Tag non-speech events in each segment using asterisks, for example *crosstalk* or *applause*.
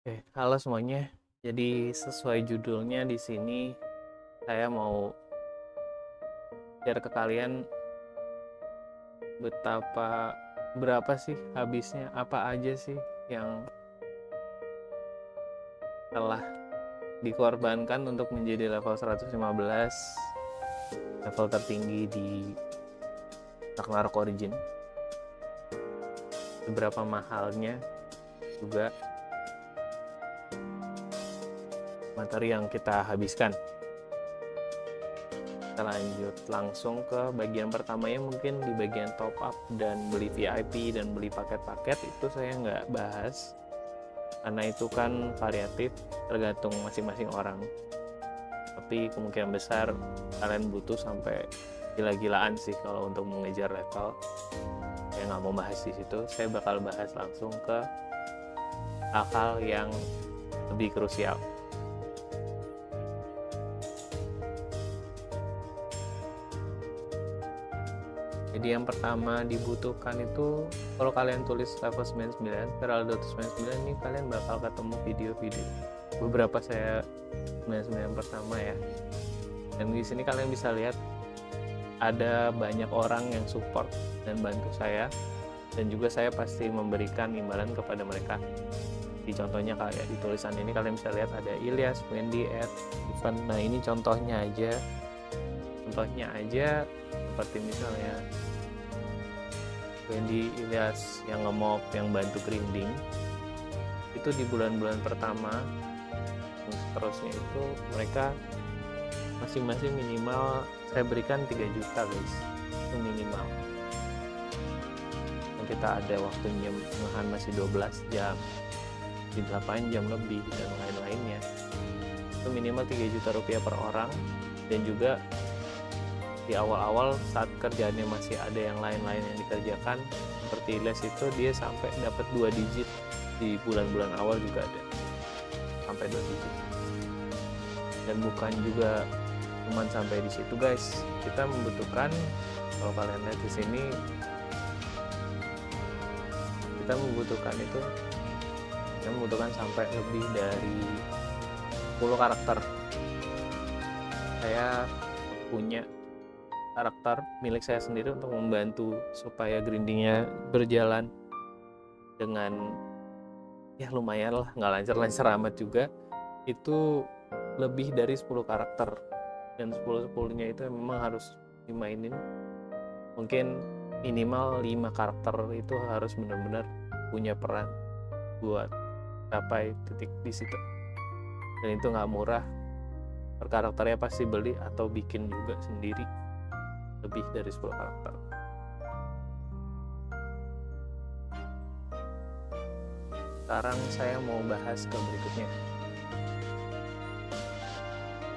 Oke, halo semuanya. Jadi sesuai judulnya di sini saya mau share ke kalian betapa berapa sih habisnya, apa aja sih yang telah dikorbankan untuk menjadi level 115 level tertinggi di Ragnarok Origin. Seberapa mahalnya juga materi yang kita habiskan. Kita lanjut langsung ke bagian pertamanya mungkin di bagian top up dan beli VIP dan beli paket-paket itu saya nggak bahas karena itu kan variatif tergantung masing-masing orang. Tapi kemungkinan besar kalian butuh sampai gila-gilaan sih kalau untuk mengejar level. Saya nggak mau bahas di situ. Saya bakal bahas langsung ke hal-hal yang lebih krusial. Jadi yang pertama dibutuhkan itu kalau kalian tulis level 99 Heraldo 99 ini kalian bakal ketemu video-video. Beberapa saya 99 pertama ya. Dan di sini kalian bisa lihat ada banyak orang yang support dan bantu saya. Dan juga saya pasti memberikan imbalan kepada mereka. Di contohnya kayak di tulisan ini kalian bisa lihat ada Ilyas, Wendy, Ed, Ivan. Nah ini contohnya aja. Contohnya aja seperti misalnya Wendy Ilyas yang ngemop yang bantu grinding itu di bulan-bulan pertama seterusnya itu mereka masing-masing minimal saya berikan 3 juta guys itu minimal. Dan kita ada waktunya ngahan masih 12 jam. Di 8 jam lebih dan lain-lainnya. Itu minimal 3 juta rupiah per orang. Dan juga di awal-awal saat kerjaannya masih ada yang lain-lain yang dikerjakan seperti les itu dia sampai dapat dua digit. Di bulan-bulan awal juga ada. Sampai dua digit. Dan bukan juga cuman sampai di situ guys. Kita membutuhkan kalau kalian lihat di sini kita membutuhkan itu kita membutuhkan sampai lebih dari 10 karakter. Saya punya karakter milik saya sendiri untuk membantu supaya grindingnya berjalan dengan ya lumayan lah nggak lancar-lancar amat juga. Itu lebih dari 10 karakter dan 10 10 nya itu memang harus dimainin. Mungkin minimal 5 karakter itu harus benar-benar punya peran buat capai titik di situ. Dan itu nggak murah. Per karakternya pasti beli atau bikin juga sendiri lebih dari 10 karakter. Sekarang saya mau bahas ke berikutnya.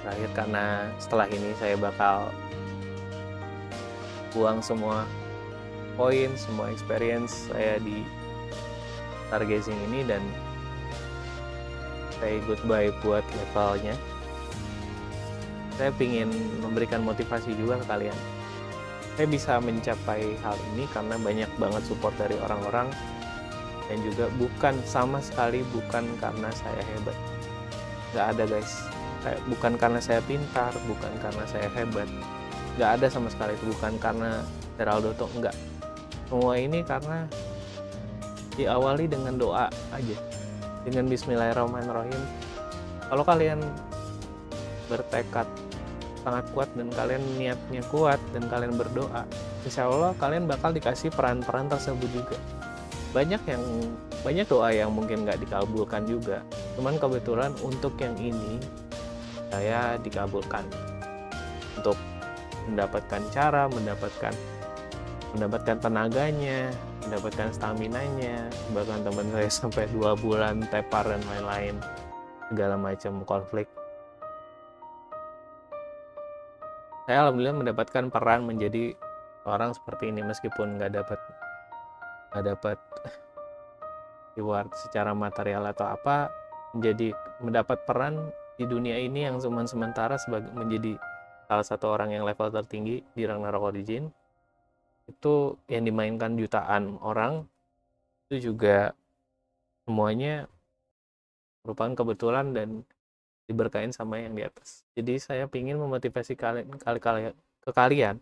Terakhir karena setelah ini saya bakal buang semua poin, semua experience saya di stargazing ini dan saya goodbye buat levelnya saya ingin memberikan motivasi juga ke kalian saya bisa mencapai hal ini karena banyak banget support dari orang-orang dan juga bukan sama sekali bukan karena saya hebat. Nggak ada guys. Bukan karena saya pintar bukan karena saya hebat. Nggak ada sama sekali. Itu bukan karena Heraldo tuh enggak semua ini karena diawali dengan doa aja. Dengan Bismillahirrahmanirrahim. Kalau kalian bertekad sangat kuat dan kalian niatnya kuat dan kalian berdoa insya Allah kalian bakal dikasih peran-peran tersebut juga. Banyak yang banyak doa yang mungkin nggak dikabulkan juga. Cuman kebetulan untuk yang ini saya dikabulkan untuk mendapatkan cara mendapatkan mendapatkan tenaganya mendapatkan stamina nya bahkan teman saya *laughs* sampai dua bulan tepar dan lain-lain segala macam konflik saya alhamdulillah mendapatkan peran menjadi orang seperti ini meskipun nggak dapat nggak dapat *laughs* reward secara material atau apa menjadi mendapat peran di dunia ini yang cuma sementara sebagai menjadi salah satu orang yang level tertinggi di Ragnarok Origin. Itu yang dimainkan jutaan orang itu juga semuanya merupakan kebetulan dan diberkain sama yang di atas. Jadi saya ingin memotivasi kalian kali kalian ke kalian.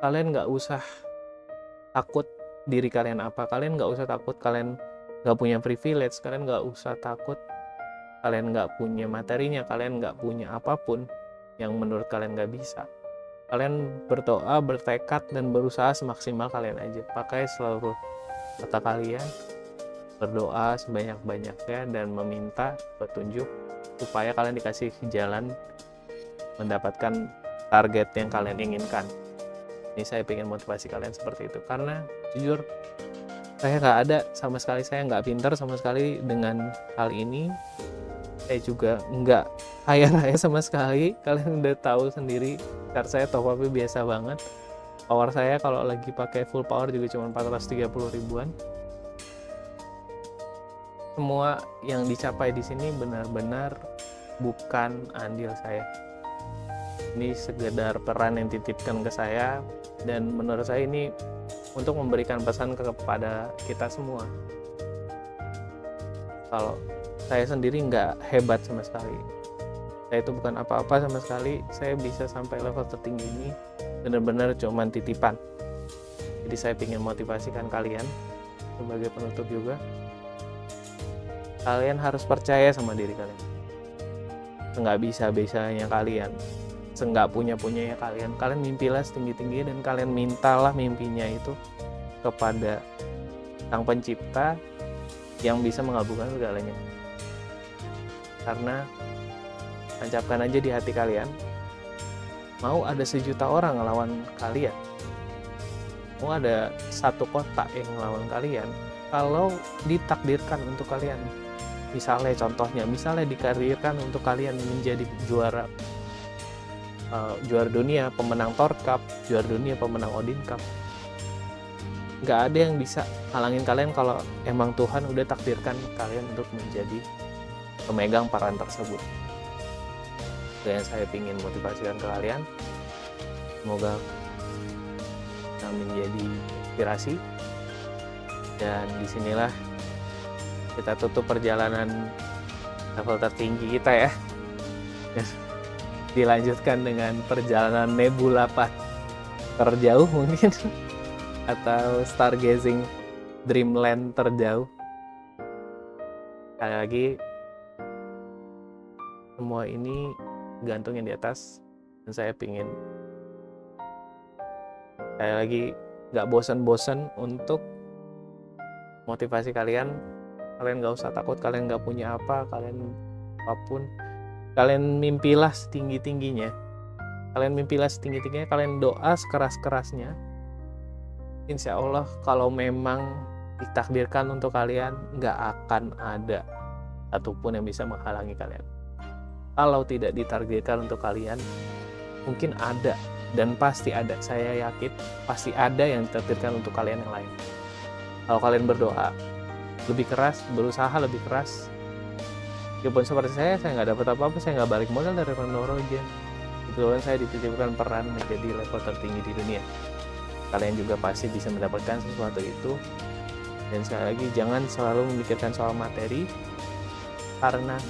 Kalian nggak usah takut diri kalian apa. Kalian nggak usah takut kalian nggak punya privilege. Kalian nggak usah takut kalian nggak punya materinya. Kalian nggak punya apa pun yang menurut kalian nggak bisa. Kalian berdoa bertekad dan berusaha semaksimal kalian aja. Pakai seluruh kata kalian berdoa sebanyak-banyaknya dan meminta petunjuk supaya kalian dikasih jalan mendapatkan target yang kalian inginkan. Ini saya ingin motivasi kalian seperti itu. Karena jujur saya nggak ada sama sekali saya nggak pintar sama sekali dengan hal ini. Saya juga nggak kaya raya sama sekali. Kalian udah tahu sendiri karena saya top up biasa banget. Power saya kalau lagi pakai full power juga cuma 430 ribuan semua yang dicapai di sini benar-benar bukan andil saya. Ini sekedar peran yang titipkan ke saya dan menurut saya ini untuk memberikan pesan kepada kita semua. Kalau saya sendiri nggak hebat sama sekali. Saya itu bukan apa-apa sama sekali. Saya bisa sampai level tertinggi ini benar-benar cuman titipan. Jadi saya ingin motivasikan kalian sebagai penutup juga kalian harus percaya sama diri kalian. Nggak bisa bisanya kalian senggak punya punyanya kalian. Kalian mimpilah setinggi tinggi dan kalian mintalah mimpinya itu kepada sang pencipta yang bisa mengabulkan segalanya. Karena tancapkan aja di hati kalian mau ada sejuta orang ngelawan kalian mau ada satu kota yang ngelawan kalian kalau ditakdirkan untuk kalian misalnya contohnya misalnya dikarirkan untuk kalian menjadi juara uh, juara dunia, pemenang Thor Cup, juara dunia, pemenang Odin Cup. Nggak ada yang bisa halangin kalian kalau emang Tuhan udah takdirkan kalian untuk menjadi pemegang peran tersebut. Dan saya ingin motivasikan ke kalian. Semoga menjadi inspirasi. Dan di sinilah kita tutup perjalanan level tertinggi kita ya. dilanjutkan dengan perjalanan nebula terjauh mungkin *laughs* atau stargazing dreamland terjauh sekali lagi semua ini gantung yang di atas dan saya pingin saya lagi nggak bosan-bosan untuk motivasi kalian kalian nggak usah takut kalian nggak punya apa kalian apa pun. Kalian mimpilah setinggi tingginya kalian mimpilah setinggi tingginya kalian doa sekeras kerasnya insya Allah kalau memang ditakdirkan untuk kalian nggak akan ada satupun yang bisa menghalangi kalian. Kalau tidak ditakdirkan untuk kalian mungkin ada dan pasti ada. Saya yakin pasti ada yang ditakdirkan untuk kalian yang lain. Kalau kalian berdoa lebih keras berusaha lebih keras. Meskipun seperti saya saya nggak dapat apa-apa saya nggak balik modal dari itu kebetulan saya dititipkan peran menjadi level tertinggi di dunia. Kalian juga pasti bisa mendapatkan sesuatu itu. Dan sekali lagi jangan selalu memikirkan soal materi karena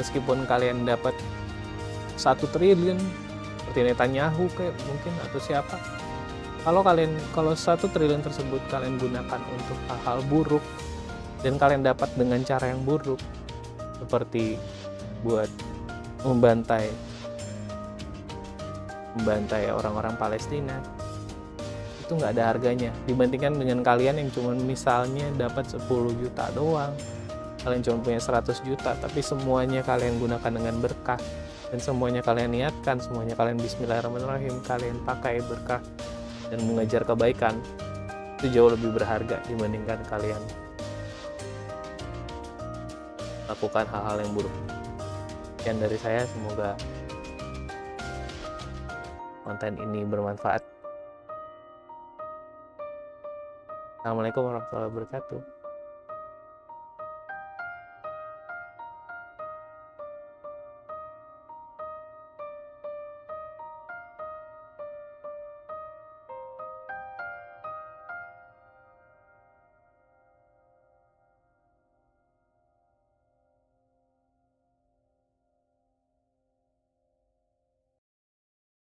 meskipun kalian dapat satu triliun seperti Netanyahu kayak mungkin atau siapa kalau kalian kalau satu triliun tersebut kalian gunakan untuk hal-hal buruk dan kalian dapat dengan cara yang buruk seperti buat membantai membantai orang-orang Palestina itu nggak ada harganya. Dibandingkan dengan kalian yang cuma misalnya dapat 10 juta doang kalian cuma punya 100 juta tapi semuanya kalian gunakan dengan berkah dan semuanya kalian niatkan semuanya kalian bismillahirrahmanirrahim kalian pakai berkah dan mengejar kebaikan itu jauh lebih berharga dibandingkan kalian lakukan hal-hal yang buruk. Sekian dari saya, semoga konten ini bermanfaat. Assalamualaikum warahmatullahi wabarakatuh.